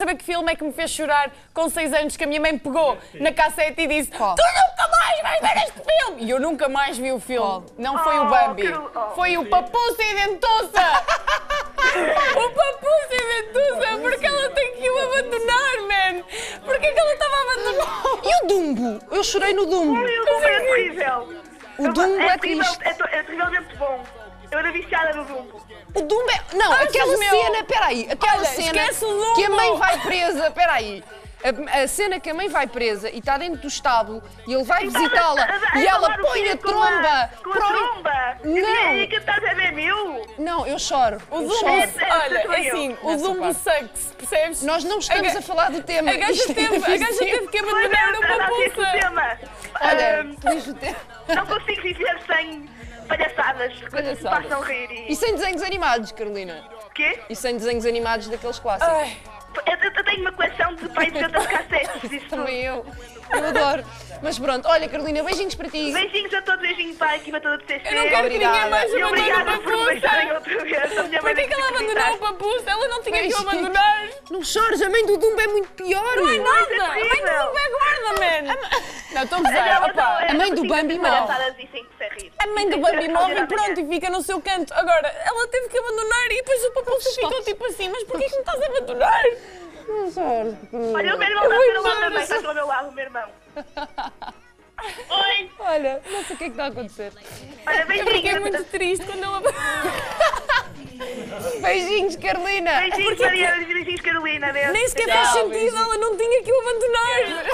Saber que filme é que me fez chorar com 6 anos que a minha mãe me pegou na cassete e disse Qual? Tu nunca mais vais ver este filme! E eu nunca mais vi o filme. Qual? Não foi o Oh, Bambi. que- oh, foi o Papuça e Dentuça! o Papuça e Dentuça! Porque ela tem que o abandonar, man! Porquê que ela estava a abandonar? E o Dumbo? Eu chorei no Dumbo. Ui, o Dumbo é terrível. O Dumbo é terrível, triste. é, é terrivelmente bom. Eu era viciada no Dumbo. O Dumbo é... Não, Achas, aquela meu? cena, peraí, aquela Olha, cena esquece o Dumbo. que a mãe vai presa, peraí. A, a cena que a mãe vai presa e está dentro do estábulo e ele vai visitá-la A- a- e a ela põe a Com tromba. Com a para o- tromba. Não. E cantar é mil. Não, eu choro. O. É, olha, é assim, o parte. sucks, percebes? Nós não estamos a falar do tema. A gaja é teve, a gaja teve que abandonar o tema. Olha, tema. não consigo viver sem palhaçadas, coisas que me façam rir. E E... sem desenhos animados, Carolina? O quê? E sem desenhos animados daqueles clássicos? Ai, Eu, eu- tenho uma coleção de pais de tantas cassetes tudo. Também eu. Eu adoro. Mas pronto, olha, Carolina, beijinhos para ti. Beijinhos a todos, beijinhos para a equipa toda de CC. eu não quero que Obrigada. ninguém mais abandone o Papuça. outra vez. A minha mãe Porquê que ela abandonou o. Papuça? Ela não tinha que o abandonar. Não chores, a mãe do Dumbo é muito pior. Não é nada! é A mãe do terrível. Dumbo é guarda, man! Não, estou a gozar, não, é, a mãe eu do Bambi morre. A mãe do Bambi morre e pronto, e fica no seu canto. Agora, ela teve que abandonar e depois o Papuça ficou tipo assim, mas porquê que me estás a abandonar? Não chores. Olha, o meu irmão Eu está vou a ver o lado também, está ao meu lado, o meu irmão. Oi! Olha, não sei o que é que está a acontecer. Olha, Eu fiquei muito triste quando ela. Beijinhos, Carolina. Beijinhos, Mariana, beijinhos, Carolina. Adeus. Nem sequer faz sentido, beijinhos. ela não tinha que o abandonar.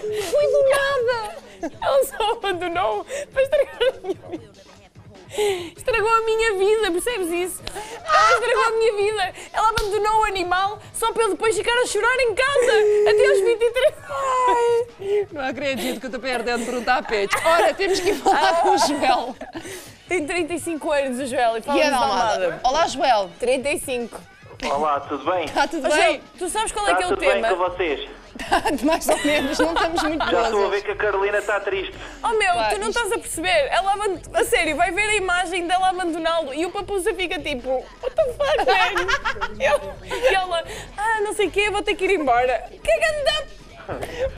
Foi do nada. Ela só abandonou para estragar a minha vida. Estragou a minha vida, percebes isso? Ela estragou a minha vida. Ela abandonou o animal só para ele depois ficar a chorar em casa até aos 23 anos. Não acredito que eu estou perdendo por um tapete. Ora, temos que ir falar com o Joel. Tem 35 anos o Joel e fala a Dalmada. Olá, Joel. 35. Olá, tudo bem? Está tudo Joel, bem? tu sabes qual é Está que é o tudo bem tema? com vocês? Mais ou menos, não estamos muito Já estou a ver que a Carolina está triste. Oh meu, Pá, tu não isto- estás a perceber? Ela aband... A sério, vai ver a imagem dela abandoná-lo e o papuça fica tipo, what the fuck, man? e ela- e ela, ah, não sei o quê, vou ter que ir embora. Que ganda